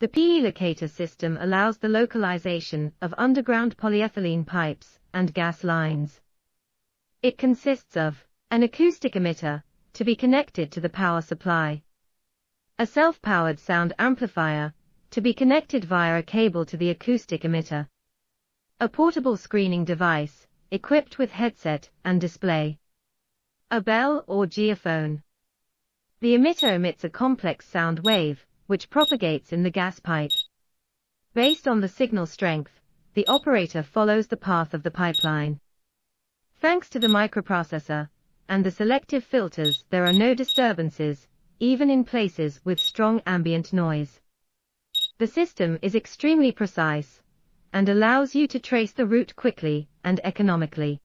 The PE locator system allows the localization of underground polyethylene pipes and gas lines. It consists of an acoustic emitter to be connected to the power supply, a self-powered sound amplifier to be connected via a cable to the acoustic emitter, a portable screening device equipped with headset and display, a bell or geophone. The emitter emits a complex sound wave which propagates in the gas pipe. Based on the signal strength, the operator follows the path of the pipeline. Thanks to the microprocessor and the selective filters, there are no disturbances, even in places with strong ambient noise. The system is extremely precise and allows you to trace the route quickly and economically.